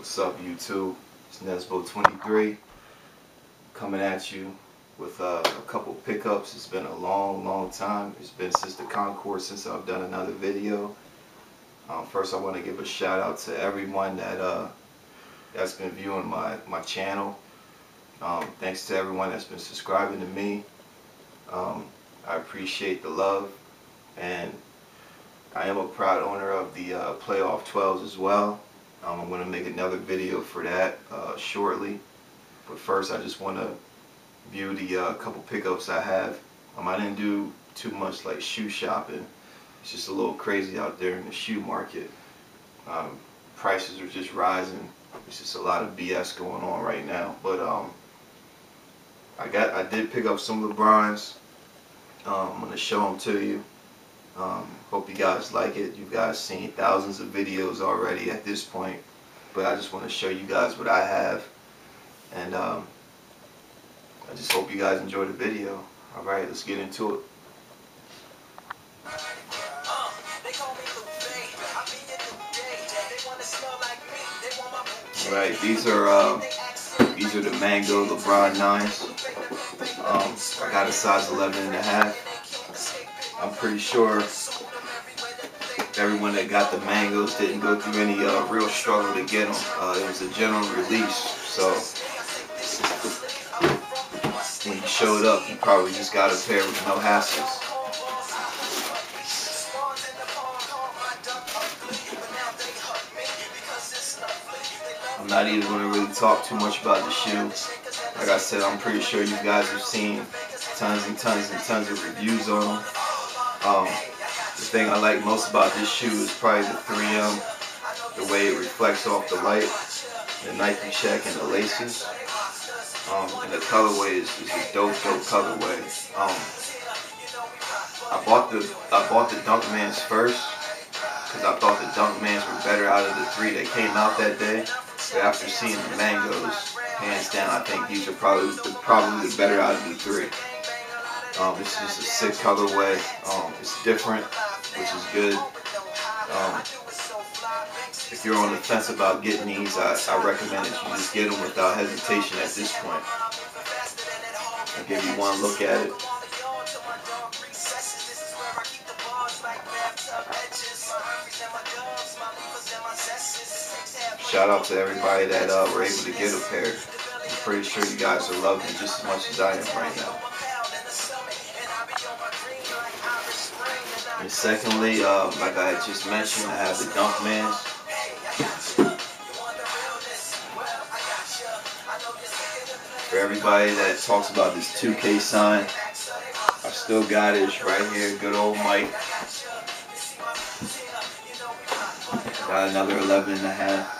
What's up, YouTube? It's Nesbo23 coming at you with uh, a couple pickups. It's been a long, long time. It's been since the Concord since I've done another video. Um, first, I want to give a shout out to everyone that uh, that's been viewing my my channel. Um, thanks to everyone that's been subscribing to me. Um, I appreciate the love, and I am a proud owner of the uh, Playoff 12s as well. Um, I'm going to make another video for that uh, shortly. But first, I just want to view the uh, couple pickups I have. Um, I didn't do too much like shoe shopping. It's just a little crazy out there in the shoe market. Um, prices are just rising. It's just a lot of BS going on right now. But um, I got, I did pick up some LeBrons. Um, I'm gonna show them to you. Um, hope you guys like it. You guys seen thousands of videos already at this point, but I just want to show you guys what I have, and um, I just hope you guys enjoy the video. All right, let's get into it. All right, these are uh, these are the Mango LeBron 9s. Um, I got a size 11 and a half. I'm pretty sure everyone that got the mangoes didn't go through any uh, real struggle to get them. Uh, it was a general release, so when he showed up, he probably just got a pair with no hassles. I'm not even going to really talk too much about the shoe. Like I said, I'm pretty sure you guys have seen tons and tons and tons of reviews on them. Um, the thing I like most about this shoe is probably the 3M, the way it reflects off the light, the Nike check and the laces. Um, and the colorway is, is a dope, dope colorway. Um, I bought the I bought the Dunkmans first because I thought the Dunkmans were better out of the three that came out that day. But after seeing the mangoes, hands down, I think these are probably the, probably the better out of the three. Um, it's just a sick colorway. Um, it's different, which is good. Um, if you're on the fence about getting these, I, I recommend that you just get them without hesitation at this point. I'll give you one look at it. Shout out to everybody that uh, were able to get a pair. I'm pretty sure you guys are loving just as much as I am right now. And secondly, uh, like I just mentioned, I have the Dunkmans. For everybody that talks about this 2K sign, I still got it right here. Good old Mike. Got another 11 and a half.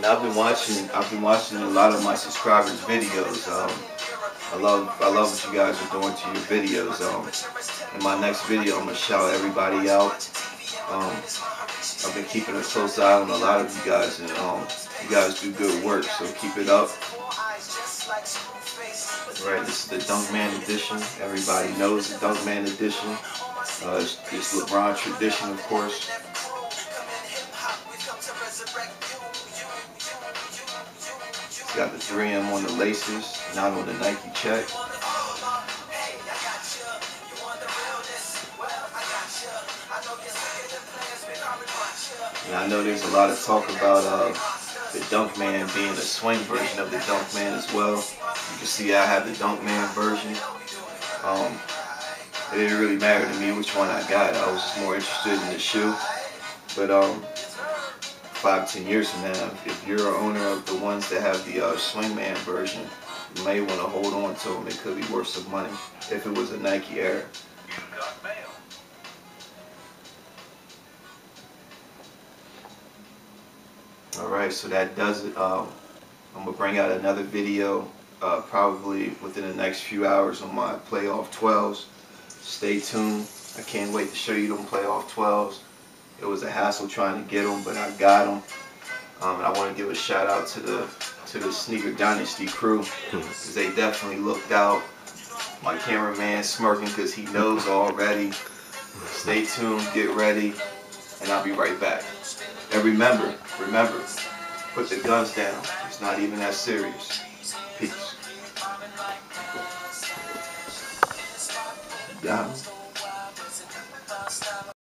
And I've been watching, I've been watching a lot of my subscribers' videos. Um, I love, I love what you guys are doing to your videos. Um, in my next video, I'm gonna shout everybody out. Um, I've been keeping a close eye on a lot of you guys, and um, you guys do good work. So keep it up. Right, this is the Dunkman edition. Everybody knows the Dunkman edition. Uh, it's, it's LeBron tradition, of course. Got the 3M on the laces, not on the Nike check. And I know there's a lot of talk about uh, the Dunkman being a swing version of the Dunkman as well. You can see I have the Dunkman version. Um, it didn't really matter to me which one I got. I was just more interested in the shoe. But um, five, ten years from now, if you're an owner of the ones that have the uh, Swingman version, you may want to hold on to them. It could be worth some money if it was a Nike Air. Alright, so that does it. Um, I'm going to bring out another video uh, probably within the next few hours on my playoff 12s. Stay tuned. I can't wait to show you them playoff 12s. It was a hassle trying to get them, but I got them. Um, and I want to give a shout out to the to the Sneaker Dynasty crew. Because they definitely looked out. My cameraman smirking because he knows already. Stay tuned, get ready, and I'll be right back. And remember, remember, put the guns down. It's not even that serious. Peace. Yeah.